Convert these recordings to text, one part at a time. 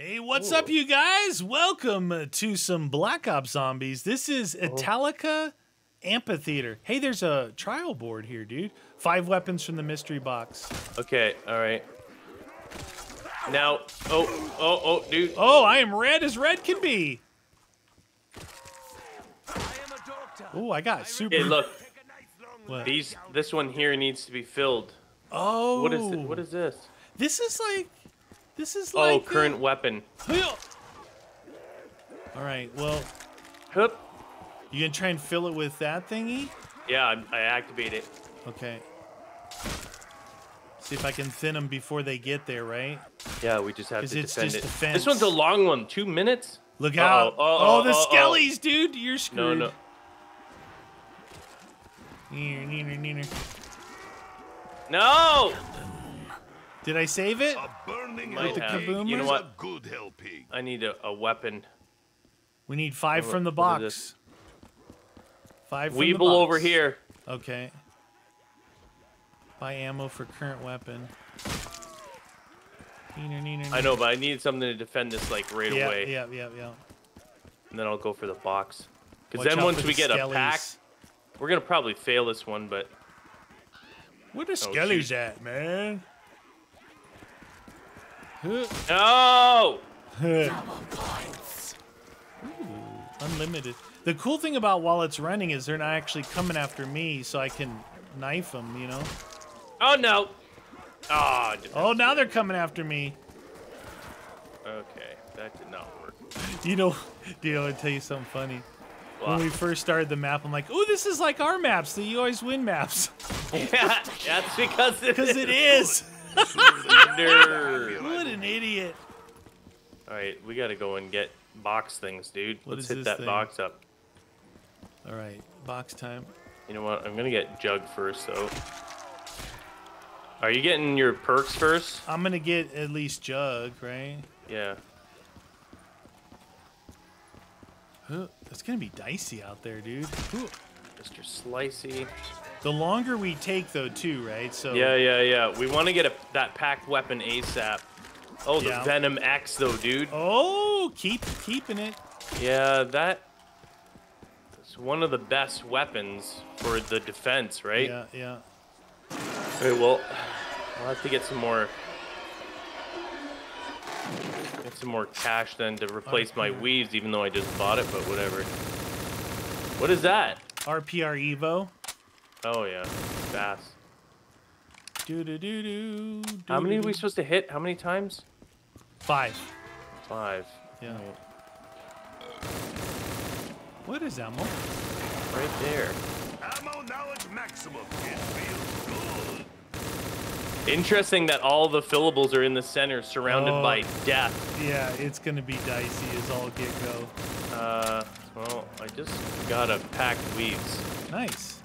Hey, what's up, you guys? Welcome to some Black Ops Zombies. This is oh. Italica Amphitheater. Hey, there's a trial board here, dude. Five weapons from the mystery box. Okay, all right. Now, oh, oh, oh, dude. Oh, I am red as red can be. Oh, I got super. Hey, look, What? these, this one here needs to be filled. Oh, What is it? Oh. What is this? This is like. This is Oh, like. current weapon. uh, All right. Well, Hup. you gonna try and fill it with that thingy? Yeah, I, I activate it. Okay. See if I can thin them before they get there, right? Yeah, we just have to it's defend just it. defense. This one's a long one. Two minutes. Look Uh-oh. out! Uh-oh, oh, the uh-oh. skellies, dude! You're screwed. No, no. Neener, neener, neener. No. Did I save it? A burning Might the hell pig kaboomer? You know what? good hell pig. I need a, a weapon. We need five What- from the box. Five from the Weeble over here. Okay. Buy ammo for current weapon. Neener, neener, I know, but I need something to defend this like right yeah, away, Yeah, yeah, yeah. and then I'll go for the box. Because then once we the get a pack, we're gonna probably fail this one, but Where the oh, shoot. skellies at, man? No. Unlimited. The cool thing about while it's running is they're not actually coming after me, so I can knife them. You know. Oh no. Ah, Oh, now they're coming after me. okay, that did not work. You know, dude, I want to tell you something funny. When we first started the map, I'm like, "Ooh, this is like our maps. The you always win maps." yeah, that's because it Because it is. Nerd. what an idiot. All right, we gotta go and get box things, dude. What Let's hit that thing? box up. All right, box time. You know what? I'm gonna get Jug first, though. Are you getting your perks first? I'm gonna get at least jug, right? Yeah. It's gonna be dicey out there, dude. Ooh. Mr. Slicey. The longer we take, though, too, right? So Yeah, yeah, yeah. We want to get a, that packed weapon ASAP. Oh, the Yeah. Venom X, though, dude. Oh, keep keeping it. Yeah, that. It's one of the best weapons for the defense, right? Yeah, yeah. Okay, well, I'll have to get some more. Get some more cash then to replace my weaves, even though I just bought it, but whatever. What is that? RPR Evo. Oh, yeah. Fast. Do do do do. How many are we supposed to hit? How many times? Five. Five. Yeah. What is ammo? Right there. Ammo knowledge maximum. It feels good. Interesting that all the fillables are in the center, surrounded Oh. by death. Yeah, it's gonna be dicey as all get go. Uh, well, I just got a packed weeds. Nice.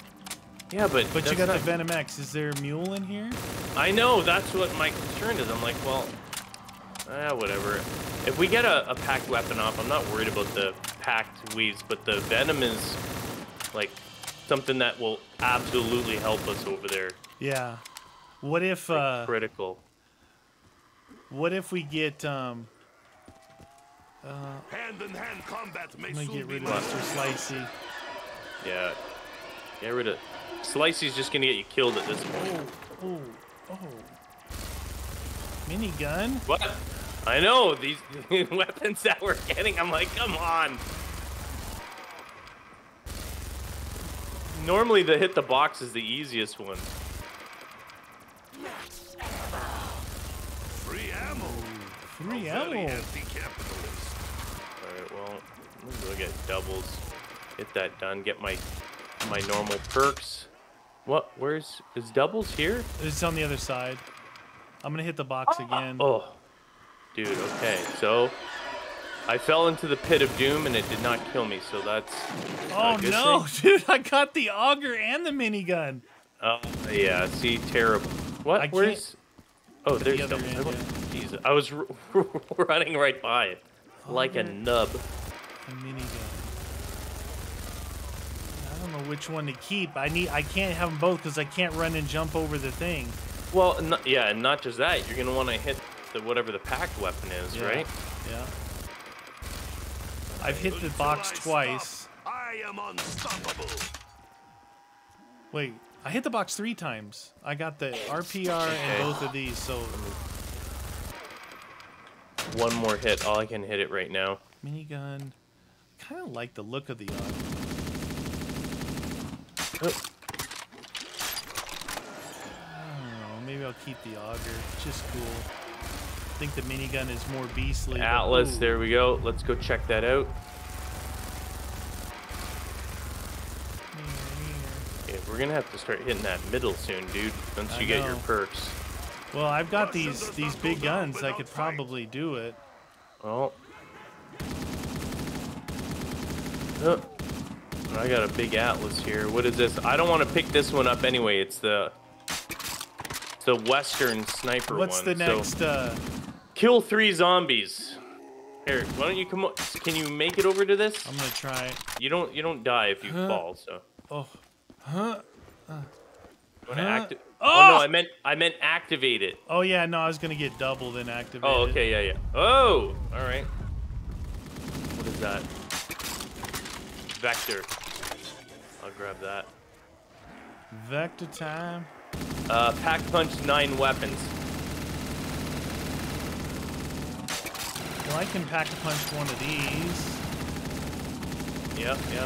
Yeah, but But you got the not- Venom X. Is there a mule in here? I know that's what my concern is. I'm like, well, ah, whatever. If we get a, a packed weapon off, I'm not worried about the packed weaves, but the venom is like something that will absolutely help us over there. Yeah. What if uh Critical. what if we get um Uh, Hand in hand combat may gonna soon get be rid of my Mr. Slicey. Yeah. Get rid of. Slicey's just gonna get you killed at this point. Oh, oh, oh. Minigun? What? I know these weapons that we're getting. I'm like, come on. Normally, the hit the box is the easiest one. free ammo. Free ammo. anti-capitalist. All right, well, I'm gonna get doubles. Get that done. Get my my normal perks. What? Where's is doubles here? It's on the other side. I'm gonna hit the box oh. again. Oh, dude. Okay, so I fell into the pit of doom and it did not kill me. So that's Oh a no, thing. dude! I got the auger and the minigun. Oh yeah, see, terrible. What? I Where's? Oh, there's other doubles. end, I went- Jesus, I was r- running right by it, like a nub. A minigun. I don't know which one to keep. I need. I can't have them both because I can't run and jump over the thing. Well, no, yeah, and not just that. You're gonna want to hit the whatever the packed weapon is, Yeah, right? Yeah. I've hit the box I twice. I am unstoppable. Wait, I hit the box three times. I got the RPR Okay. and both of these, so One more hit. All I can hit it right now. minigun. I Kind of like the look of the auger. Oh, know. Maybe I'll keep the auger. It's just cool. I think the minigun is more beastly. Atlas, there we go. Let's go check that out. Yeah, we're gonna have to start hitting that middle soon, dude. Once I you get your perks. Well, I've got these these big guns. I could probably do it. Well. Oh, I got a big Atlas here. What is this? I don't want to pick this one up anyway. It's the it's the Western sniper What's one. the So, next? uh kill three zombies. Here, why don't you come? o- Can you make it over to this? I'm gonna try. it. You don't. You don't die if you Huh? fall. So. Oh, huh? Wanna Huh? acti- Oh! oh no, I meant I meant activate it. Oh yeah, no, I was gonna get doubled and activated. Oh, okay, yeah, yeah. Oh, all right. What is that? Vector. Grab that. Vector time. Uh, pack punch nine weapons. Well, I can pack a punch one of these. Yeah, yeah.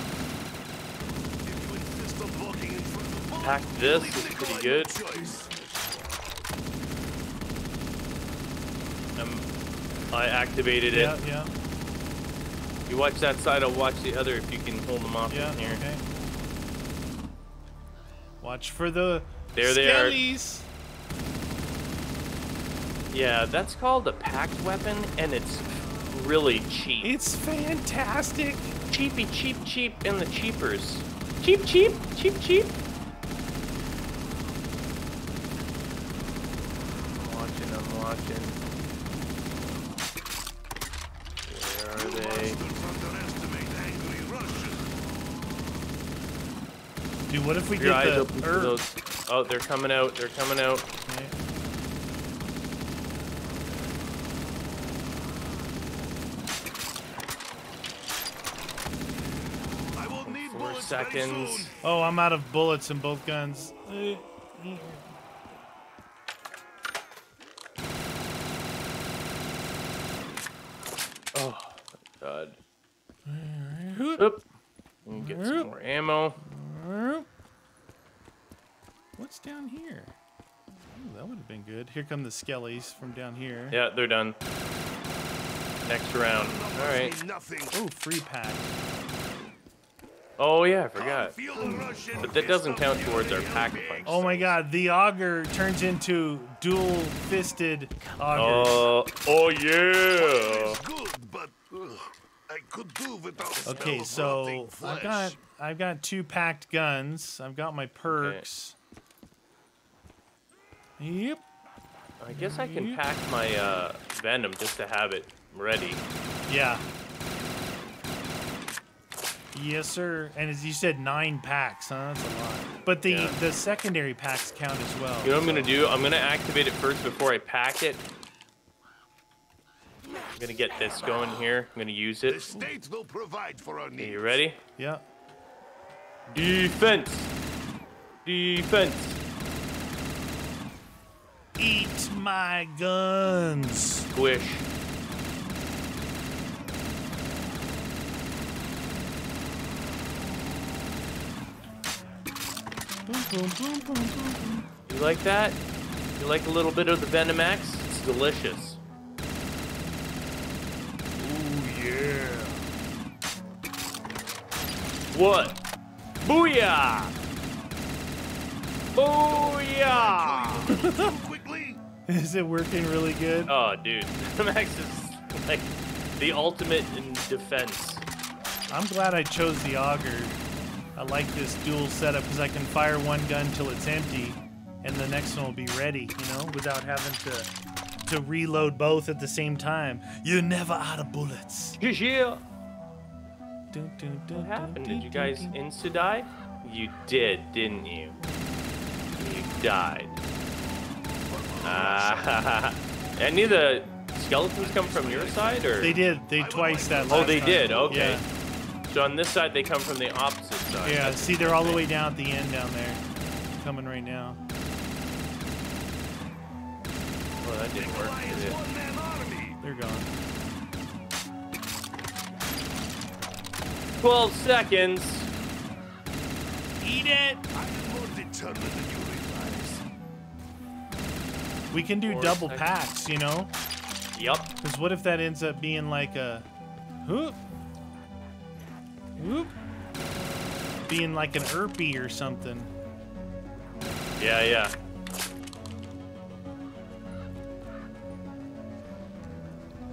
If you insist on walking in front of the Pack this is pretty good. Um, I activated it. Yeah, yeah, You watch that side. I'll watch the other. If you can hold them off yeah. in here. Okay. Watch for the There they are. Yeah, that's called a packed weapon, and it's really cheap. It's fantastic. cheapy, cheap, cheap, and the cheapers. Cheap, cheap, cheap, cheap. I'm watching, I'm watching. Where are they? Monsters underestimate angry Russians. Dude, what if we Keep your get eyes the? open for those. Oh, they're coming out. They're coming out. okay. I will need Four bullets very seconds. soon. Oh, I'm out of bullets in both guns. Oh, God. Oop. Get some more ammo. What's down here? Ooh, that would have been good. Here come the skellies from down here. Yeah, they're done. Next round. All right. Oh, free pack. Oh yeah, I forgot. Feel the hmm. Russian But that doesn't count towards our pack LP. punch. Oh my god, the auger turns into dual-fisted augers. Oh, uh, oh yeah. It's good, but ugh, I could do without the okay, smell of rotting so I've got I've got two packed guns. I've got my perks. Yep. I guess I can pack my uh, venom just to have it ready. Yeah. Yes, sir. And as you said, nine packs, huh? That's a lot. But the Yeah. the secondary packs count as well. You know what I'm gonna do? I'm gonna activate it first before I pack it. I'm gonna get this going here. I'm gonna use it. The it. state will provide for our Okay, needs. you ready? Yeah. Defense. Defense. Eat my guns. Squish. You like that? You like a little bit of the Venom X? It's delicious. Ooh, yeah. What? Booyah! Booyah! Is it working really good? Oh, dude, Venom X is like the ultimate in defense. I'm glad I chose the auger. I like this dual setup because I can fire one gun till it's empty, and the next one will be ready. You know, without having to to reload both at the same time. You're never out of bullets. Yeah. Dun, dun, dun, What happened? Did you guys dun. insta die? You did, didn't you? You died. Ah, Any of the skeletons come from your side, or They did. They twice that. Oh, they time. did. Okay. Yeah. So on this side, they come from the opposite side. Yeah. That's- See, they're all the way down at the end down there, coming right now. Well, that didn't work. Did it? one man army? They're gone. Twelve seconds. Eat it. We can do double packs, you know? Yup. Because what if that ends up being like a whoop, whoop, being like an Erpy or something? Yeah, yeah.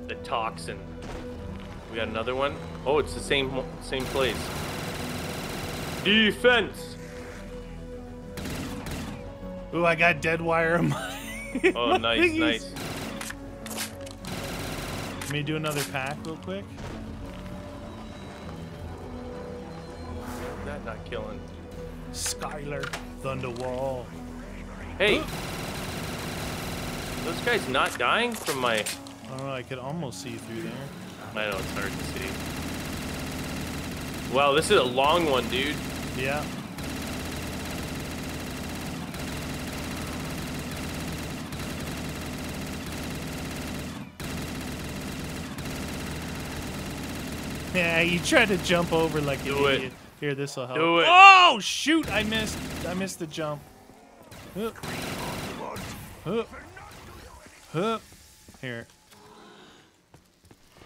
The toxin. We got another one. Oh, it's the same same place. Defense. Ooh, I got dead wire on my. Oh, nice, thingies. nice. Let me do another pack real quick. That not killing. Skylar Thunderwall. Hey. Those guys not dying from my. I don't know. I could almost see through there. I know it's hard to see. Wow, this is a long one, dude. Yeah. Yeah, you tried to jump over like an Do it. idiot. Here, this will help. Do it. Oh shoot! I missed. I missed the jump. Hup, hup, hup. Here.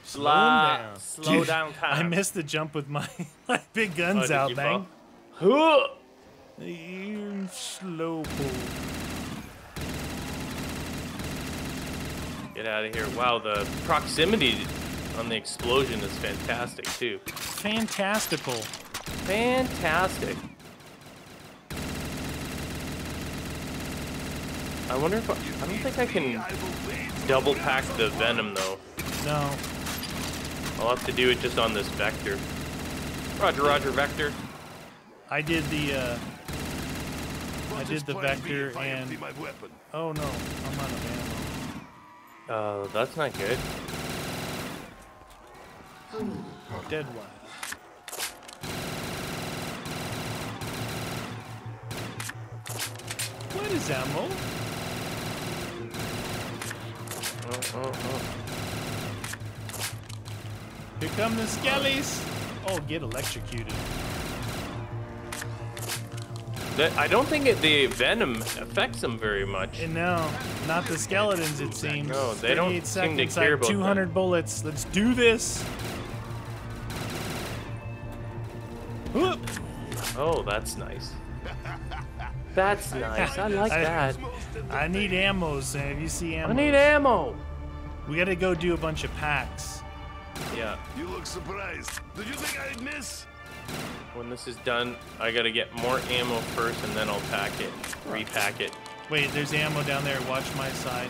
Slow down. slow Dude, down I missed the jump with my, my big Oh, guns did out, bang. Huh. You slow pull. Get out of here. Wow, the proximity on the explosion is fantastic, too. Fantastical. Fantastic. I wonder if I, I don't think I can I will wait for double pack the venom though. No. I'll have to do it just on this vector. Roger, Roger, vector. I did the, uh, I did the vector if I empty and- my weapon? oh no, I'm out of Uh, that's not good. Dead one. What is ammo? Oh, oh, oh. Here come the skellies. Oh, get electrocuted. That, I don't think it, the venom affects them very much. And no, not the skeletons, it seems. No, they don't 38 seem to care about that. 200 bullets. Let's do this. Oh, that's nice. That's nice. I like I- that. I need ammo, Sam. If you see ammo, I need ammo. we gotta go do a bunch of packs. Yeah. You look surprised. Did you think I'd miss? When this is done, I gotta get more ammo first, and then I'll pack it, repack it. Wait, there's ammo down there. Watch my side.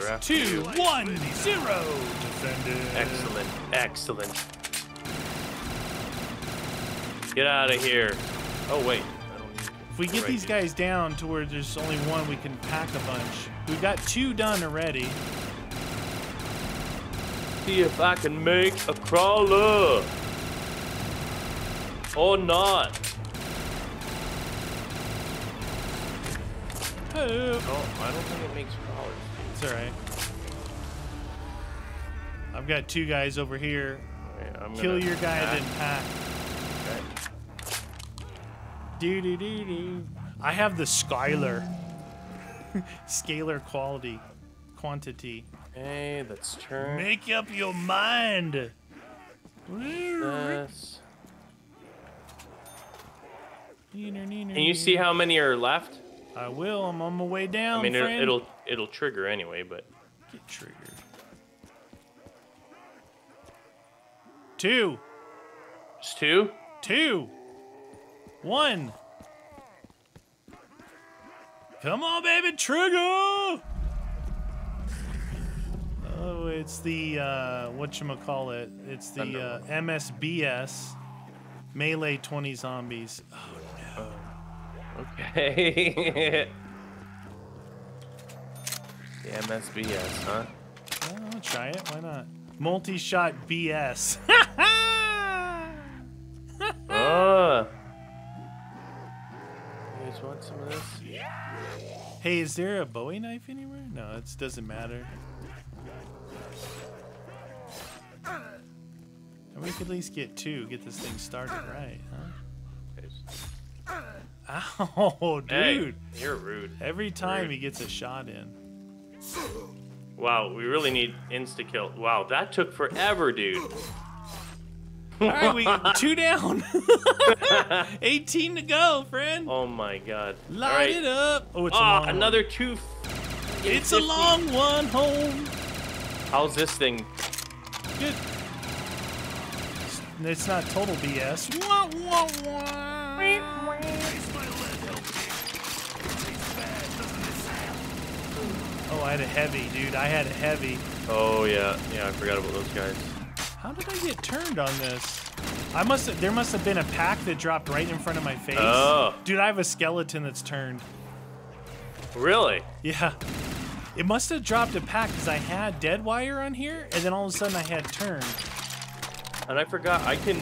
You're Two, one, zero. Defended. Excellent, excellent. Get out of here. Oh wait. I don't need If we get Right, these dude. guys down to where there's only one, we can pack a bunch. We've got two done already. See if I can make a crawler. Or not. Oh, Oh, I don't think it makes crawlers. it's all right. I've got two guys over here. Kill your guy, then pack. Okay. Do do do do. I have the Skylar. Scalar quality, quantity. Okay, let's turn Make up your mind. this. Can you see how many are left? I will. I'm on my way down. I mean, friend. it'll, it'll trigger anyway, but get triggered. Two, It's two. two, one. Come on, baby, trigger! Oh, it's the uh, what you call it? It's the uh, MSBS melee 20 zombies. Oh! Okay. the MSBS, huh? Well, I'll try it. Why not? Multi-shot BS. Oh. Ah. You guys want some of this? hey, is there a Bowie knife anywhere? No, it doesn't matter. We could at least get two, get this thing started right, huh? Ow, dude. Hey, you're rude. Every time Rude. he gets a shot in. Wow, we really need insta kill. Wow, that took forever, dude. All right, we two down. 18 to go, friend. Oh my god. Light right. it up. Oh, it's a Ah, long one. another two. It's a long one home. How's this thing? Good. It's not total BS. Wah, wah, wah. Taste my lead, help me. It tastes bad, doesn't it, Sam? Oh, I had a heavy, dude. I had a heavy. Oh yeah, yeah. I forgot about those guys. How did I get turned on this? I must have, there must have been a pack that dropped right in front of my face. Oh. Dude, I have a skeleton that's turned. Really? Yeah. It must have dropped a pack because I had dead wire on here, and then all of a sudden I had turned. And I forgot I can.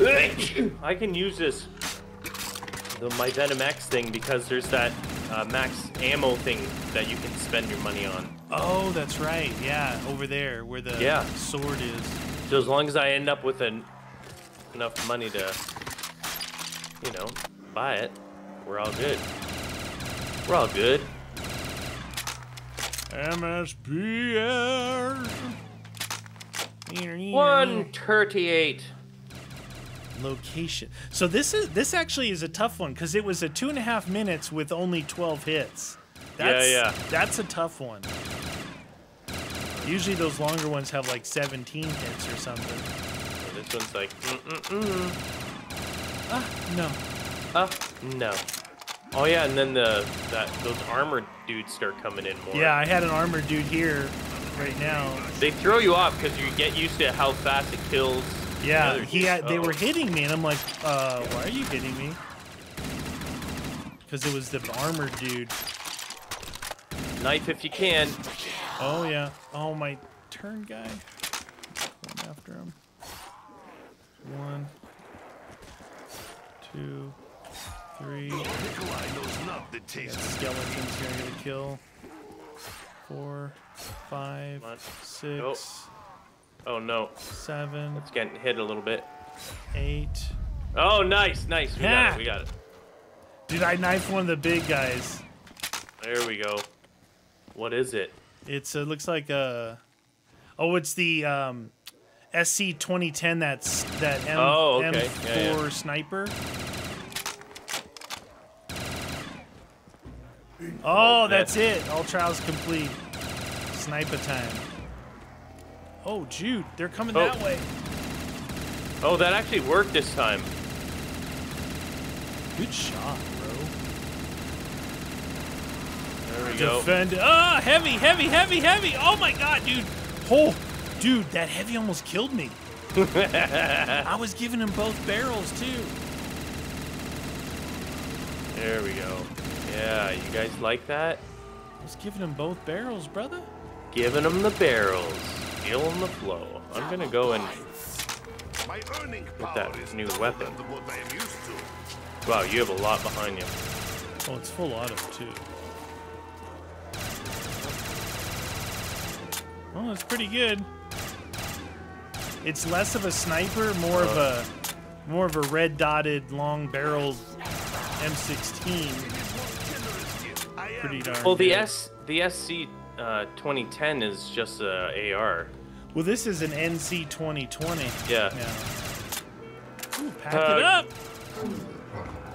I can use this. The my Venom X thing because there's that uh, max ammo thing that you can spend your money on. Oh, that's right. Yeah, over there where the Yeah. sword is. So as long as I end up with an, enough money to, you know, buy it, we're all good. We're all good. MSPR. One thirty-eight. Location. So this is this actually is a tough one because it was a two and a half minutes with only twelve hits. That's, yeah. That's a tough one. Usually those longer ones have like 17 hits or something. This one's like, mm mm mm. Ah, no. Uh, no. Oh yeah, and then the that those armored dudes start coming in more. Yeah, I had an armored dude here right now. They throw you off because you get used to how fast it kills. The Yeah, he dude. had, they Oh. were hitting me, and I'm like, uh, why are you hitting me? Because it was the armored dude. Knife if you can. Oh yeah. Oh my turn guy. Going after him. One, two, three. Nikolai knows not the taste. skeletons here I'm gonna kill. Four, five, Come on. six, Oh no, seven, it's getting hit a little bit. eight. Oh, nice, nice. We got it. We got it. Dude, I knifed one of the big guys. There we go. What is it? It's it looks like a. Oh, it's the um, SC 2010. That's that M Oh, okay. M4 Yeah, yeah. sniper. Oh, that's it. All trials complete. Sniper time. Oh, Jude, they're coming Oh. that way. Oh, that actually worked this time. Good shot, bro. There we go. Defend. Ah, heavy, heavy, heavy, heavy. Oh my god, dude. Oh, dude, that heavy almost killed me. I was giving him both barrels too. There we go. Yeah, you guys like that? I was giving him both barrels, brother. Giving them the barrels, feeling the flow. I'm gonna go and My earning With power that new weapon. than what I am used to. wow, you have a lot behind you. Oh, it's full auto too. Oh, that's pretty good. It's less of a sniper, more of a more of a red dotted long barreled M16. I Pretty darn Well, the good. S, the SC uh, 2010 is just a AR. Well, this is an NC 2020. Yeah. Yeah. Ooh, pack Uh, it up.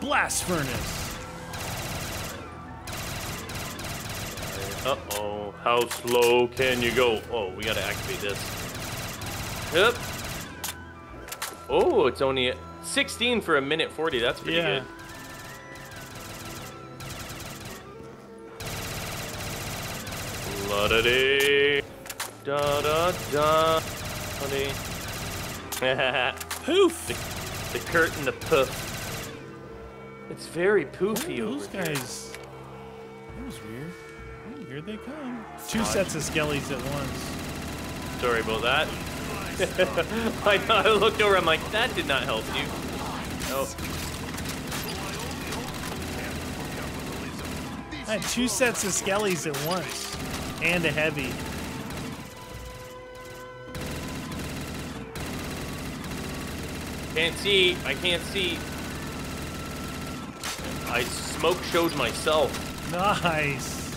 Blast furnace. Uh oh, how slow can you go? Oh, we gotta activate this. Yep. Oh, it's only 16 for a minute 40. That's pretty Yeah. good. La da. Da da. Honey. Poof. the curtain, the puff. It's very poofy Ooh, those here. guys. That was weird. Here they come. Two sets of skellies at once. Sorry about that. I. I looked over. I'm like, that did not help you. Oh, I had two sets of skellies at once. And a heavy. Can't see. I can't see. I smoke showed myself. Nice.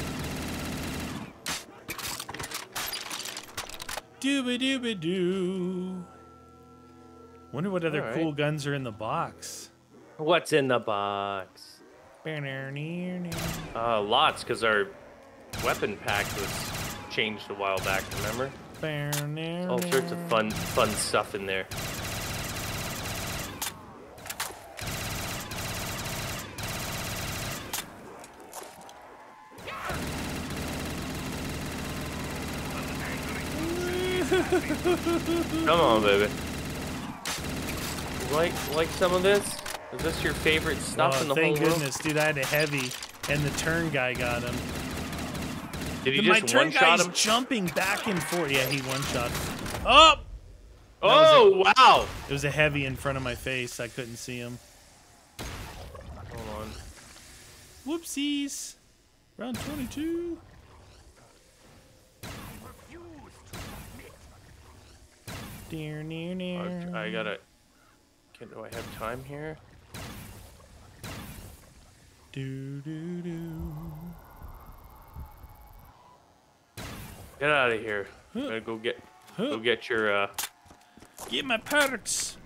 Dooba dooba doo. Wonder what other right. cool guns are in the box. What's in the box? Uh, lots, because our weapon pack was changed a while back. Remember? All sorts of fun, fun stuff in there. Come on, baby. Like, like some of this? Is this your favorite stuff Oh, in the whole thank goodness, dude! I had a heavy, and the turn guy got him. Did he My just turn one shot him? jumping back and forth. Yeah, he one shot. Oh! Oh, wow! It was a heavy in front of my face. I couldn't see him. Hold on. Whoopsies. Round 22. Near, near, near. I gotta. Can, do I have time here? Do, do, do. Get out of here. I'm gonna go get go get your uh Get my perks.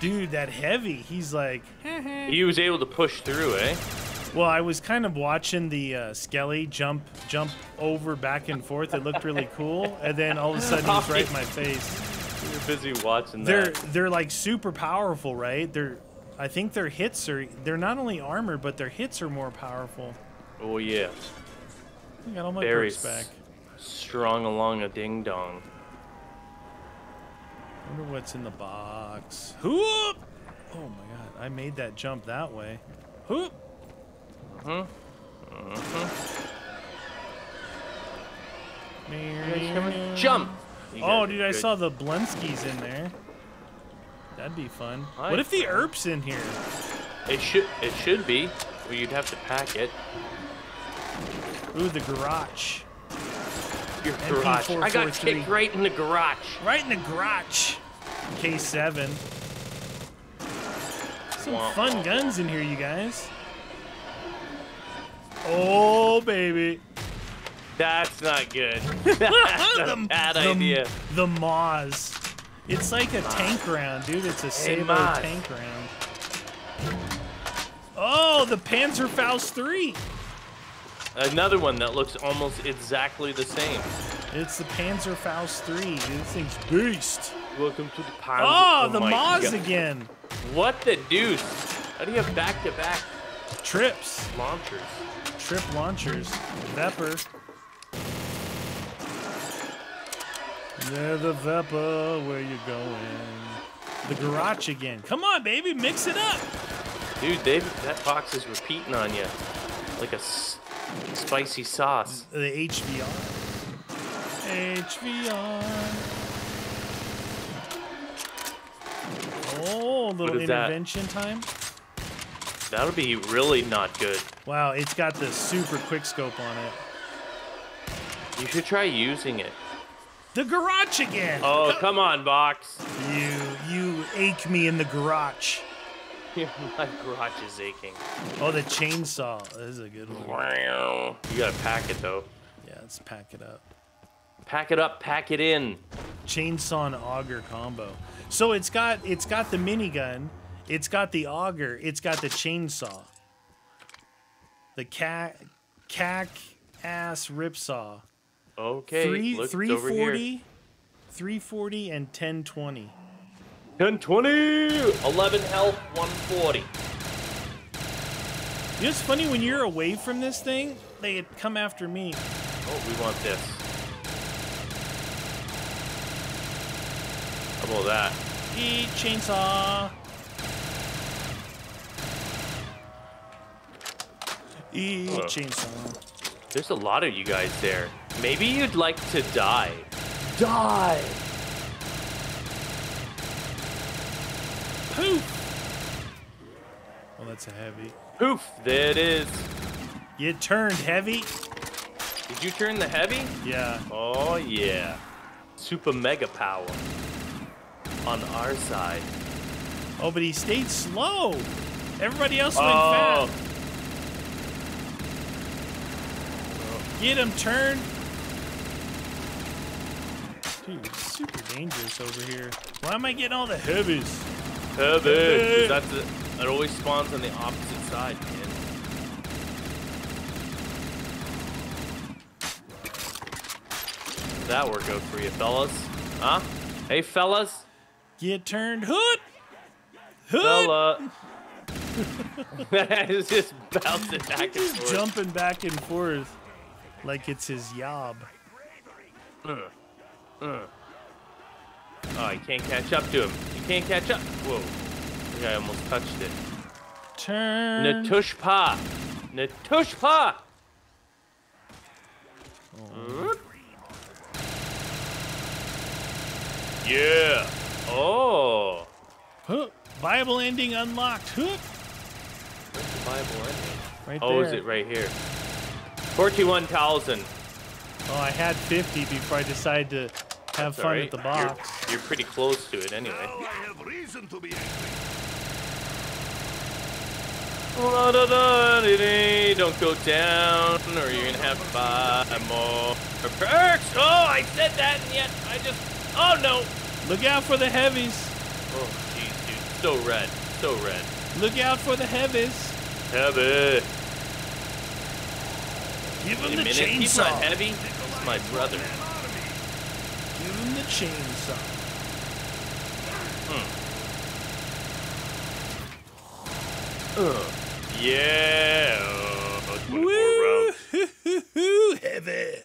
Dude, that heavy. He's like, he was able to push through, eh? well, I was kind of watching the uh, Skelly jump, jump over back and forth. It looked really cool, and then all of a sudden he's right in my face. Were busy watching They're that. they're like super powerful, right? They're, I think their hits are. They're not only armored, but their hits are more powerful. Oh yeah. I got all my Very back. Strung along a ding dong. Wonder what's in the box. Whoop! Oh my god, I made that jump that way. Whoop! Mhm. Mm-hmm. Jump! Oh, dude, are I saw the Blunskies in there. That'd be fun. Hi. What if the Erp's in here? It should it should be. Well, you'd have to pack it. Ooh, the garage. Your garage. I got kicked right in the garage. Right in the garage. K7. Some Wah, fun guns in here, you guys. Oh, baby. That's not good. That's a bad the, idea. The Moz. It's like a tank round, dude. It's a sabot Maz. tank round. Oh, the Panzerfaust 3. Another one that looks almost exactly the same. It's the Panzerfaust 3. Dude, this thing's beast. Welcome to the Panzer. Ah, oh, the Moz God. again. What the deuce? How do you have back-to-back Trips. launchers? Trip launchers. Vepper. There the Vepper, where you going? The garage again. Come on, baby, mix it up. Dude, they that box is repeating on you like a s- spicy sauce. The HVR. HVR. Oh, little is that? intervention time. That'll be really not good. Wow, it's got the super quick scope on it. You should try using it. The garage again. Oh, come on, box. You you ache me in the garage. My garage is aching. Oh, the chainsaw. This is a good one. You gotta pack it though. Yeah, let's pack it up. Pack it up, pack it in. Chainsaw and auger combo. So it's got it's got the minigun, it's got the auger, it's got the chainsaw. The cat cack ass ripsaw. Okay, Three look, it's three over here. forty, three forty, and 1020. 1020, 11 health, 140. You know, it's funny when you're away from this thing, they come after me. Oh, we want this. How about that? Eat chainsaw. E Huh. chainsaw. There's a lot of you guys there. Maybe you'd like to die. Die! Poof. Well, that's a heavy. Poof! There it is. You turned heavy. Did you turn the heavy? Yeah. Oh yeah. Super mega power. On our side. Oh, but he stayed slow. Everybody else went Oh, fast. Get him turned. Dude, it's super dangerous over here. Why am I getting all the heavies? heavy. 'Cause That's the, it always spawns on the opposite side, man. That work out for you, fellas? Huh? Hey, fellas? Get turned. Hood. Hood. Fella. it's just bouncing back and forth. jumping back and forth like it's his yob. Uh, uh. Oh, you can't catch up to him. You can't catch up. Whoa. I I almost touched it. Turn. Natushpa. Natushpa. Yeah. Oh. Huh. Bible ending unlocked. Huh. Where's the Bible ending? Right Oh, there. is it right here? 41,000. Oh, I had 50 before I decided to have fun Alright, at the you're- box. You're, pretty close to it anyway. Now I have reason to be angry. Don't go down, or you're gonna have to buy more perks. Oh, I said that, and yet I just. Oh no! Look out for the heavies. Oh, jeez, dude, so red, so red. Look out for the heavies. Heavy. Give him the minute. chainsaw. He's not heavy. He's my brother. Give him the chainsaw. Hmm. Ugh. Yeah. Oh, Woo! Heavy.